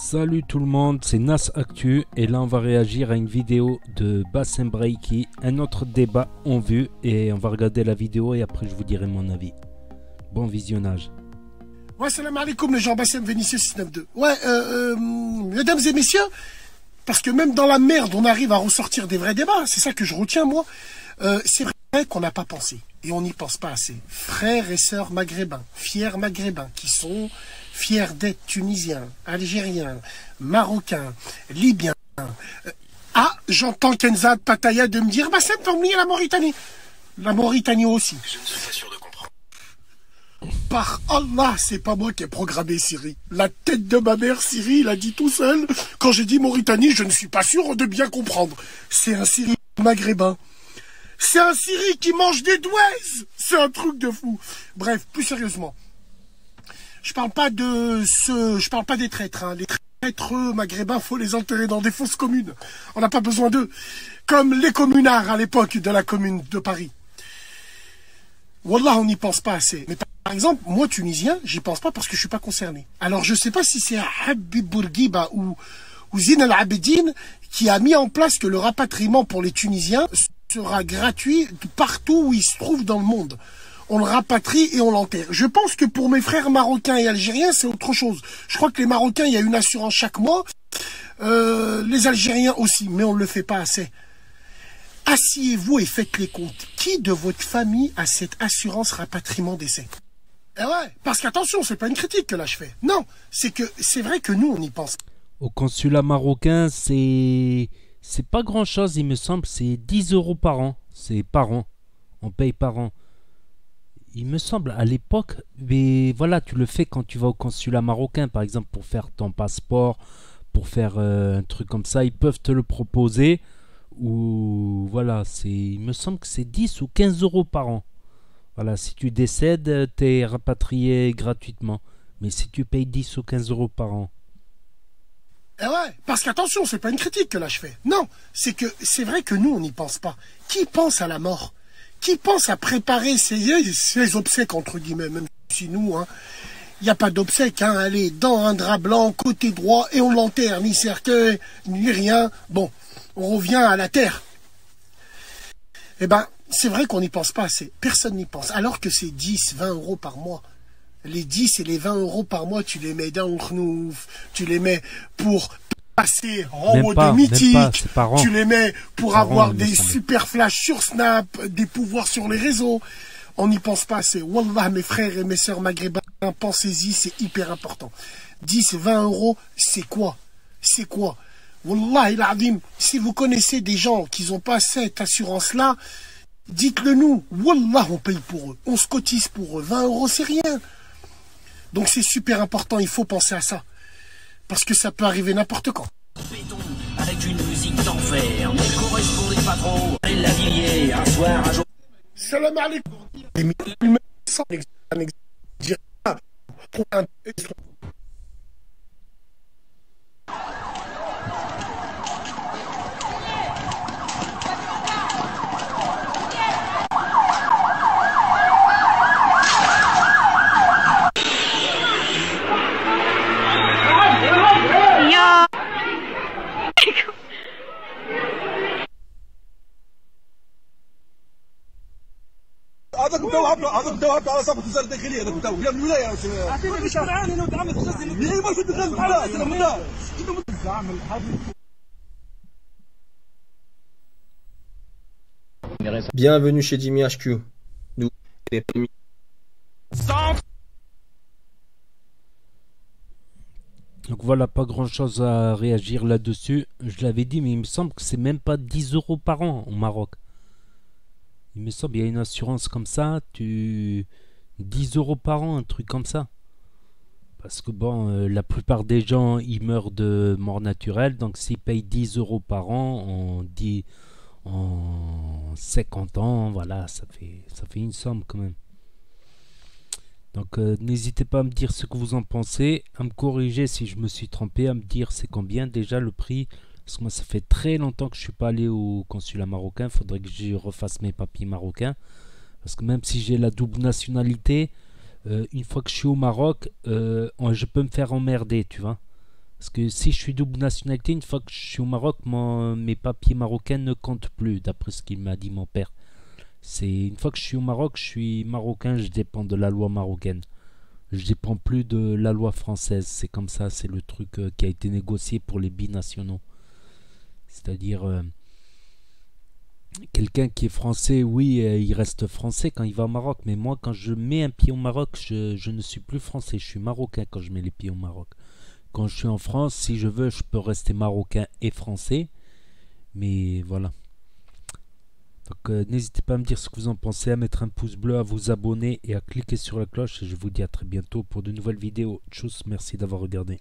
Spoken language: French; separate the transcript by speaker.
Speaker 1: Salut tout le monde, c'est Nas Actu et là on va réagir à une vidéo de Bassem Breiki, un autre débat en vue et on va regarder la vidéo et après je vous dirai mon avis. Bon visionnage.
Speaker 2: Ouais, salam alaikum les gens Bassem Vénitieux 692. Ouais, euh, euh, mesdames et messieurs, parce que même dans la merde on arrive à ressortir des vrais débats, c'est ça que je retiens moi. Euh, c'est vrai qu'on n'a pas pensé et on n'y pense pas assez. Frères et sœurs maghrébins, fiers maghrébins qui sont fiers d'être tunisiens, algériens, marocains, libyens. Euh, ah, j'entends Kenza Pataya de me dire, bah, c'est oublier la Mauritanie. La Mauritanie aussi.
Speaker 3: Je ne suis pas sûr de comprendre.
Speaker 2: Par Allah, c'est pas moi qui ai programmé Syrie. La tête de ma mère, Syrie, il a dit tout seul. Quand j'ai dit Mauritanie, je ne suis pas sûr de bien comprendre. C'est un Syrie maghrébin. C'est un Syrie qui mange des douaises. C'est un truc de fou. Bref, plus sérieusement. Je parle pas de ce, je parle pas des traîtres. Hein. Les traîtres maghrébins, faut les enterrer dans des fosses communes. On n'a pas besoin d'eux. Comme les communards à l'époque de la commune de Paris. Wallah, on n'y pense pas assez. Mais par exemple, moi, tunisien, j'y pense pas parce que je suis pas concerné. Alors, je sais pas si c'est Habib Bourguiba ou, ou Zine Al-Abedine qui a mis en place que le rapatriement pour les Tunisiens sera gratuit partout où ils se trouvent dans le monde on le rapatrie et on l'enterre. Je pense que pour mes frères marocains et algériens, c'est autre chose. Je crois que les Marocains, il y a une assurance chaque mois. Euh, les Algériens aussi, mais on ne le fait pas assez. Asseyez-vous et faites les comptes. Qui de votre famille a cette assurance rapatriement décès Eh ouais, parce qu'attention, c'est pas une critique que là je fais. Non, c'est que c'est vrai que nous on y pense.
Speaker 1: Au consulat marocain, c'est c'est pas grand chose, il me semble, c'est 10 euros par an. C'est par an. On paye par an il me semble à l'époque, mais voilà, tu le fais quand tu vas au consulat marocain, par exemple, pour faire ton passeport, pour faire euh, un truc comme ça, ils peuvent te le proposer. Ou voilà, c'est, il me semble que c'est 10 ou 15 euros par an. Voilà, si tu décèdes, tu es rapatrié gratuitement. Mais si tu payes 10 ou 15 euros par an.
Speaker 2: Eh ouais, parce qu'attention, c'est pas une critique que là je fais. Non, c'est que c'est vrai que nous on n'y pense pas. Qui pense à la mort? Qui pense à préparer ses, obsèques, entre guillemets, même si nous, hein, il n'y a pas d'obsèques, hein, allez, dans un drap blanc, côté droit, et on l'enterre, ni cercueil, ni rien. Bon, on revient à la terre. Eh ben, c'est vrai qu'on n'y pense pas assez. Personne n'y pense. Alors que c'est 10, 20 euros par mois. Les 10 et les 20 euros par mois, tu les mets dans le tu les mets pour passer en haut de mythique, tu les mets pour avoir des super flashs sur Snap, des pouvoirs sur les réseaux. On n'y pense pas assez. Wallah, mes frères et mes sœurs maghrébins, pensez-y, c'est hyper important. 10, 20 euros, c'est quoi? C'est quoi? Wallah, il si vous connaissez des gens qui n'ont pas cette assurance-là, dites-le nous. Wallah, on paye pour eux. On se cotise pour eux. 20 euros, c'est rien. Donc c'est super important, il faut penser à ça parce que ça peut arriver n'importe quand.
Speaker 4: بداو هبطوا هذاك بداو هبطوا على صفحه وزاره الداخليه هذاك بداو يا من الولايه اعطيني باش تعاني انا ودعم ليه ما شد دخل
Speaker 5: Bienvenue chez Jimmy HQ. Nous,
Speaker 1: Donc voilà, pas grand chose à réagir là-dessus. Je l'avais dit, mais il me semble que c'est même pas 10 euros par an au Maroc. Il me semble qu'il y a une assurance comme ça, tu 10 euros par an, un truc comme ça. Parce que bon, euh, la plupart des gens, ils meurent de mort naturelle. Donc s'ils payent 10 euros par an, on dit en 50 ans, voilà, ça fait, ça fait une somme quand même. Donc euh, n'hésitez pas à me dire ce que vous en pensez, à me corriger si je me suis trompé, à me dire c'est combien déjà le prix parce que moi, ça fait très longtemps que je suis pas allé au consulat marocain. Faudrait que je refasse mes papiers marocains. Parce que même si j'ai la double nationalité, euh, une fois que je suis au Maroc, euh, je peux me faire emmerder, tu vois. Parce que si je suis double nationalité, une fois que je suis au Maroc, mes papiers marocains ne comptent plus, d'après ce qu'il m'a dit mon père. C'est une fois que je suis au Maroc, je suis marocain, je dépends de la loi marocaine. Je dépends plus de la loi française. C'est comme ça, c'est le truc euh, qui a été négocié pour les binationaux. C'est-à-dire, euh, quelqu'un qui est français, oui, euh, il reste français quand il va au Maroc. Mais moi, quand je mets un pied au Maroc, je, ne suis plus français. Je suis marocain quand je mets les pieds au Maroc. Quand je suis en France, si je veux, je peux rester marocain et français. Mais voilà. Donc euh, n'hésitez pas à me dire ce que vous en pensez, à mettre un pouce bleu, à vous abonner et à cliquer sur la cloche. Et je vous dis à très bientôt pour de nouvelles vidéos. Tchuss, merci d'avoir regardé.